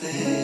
thing.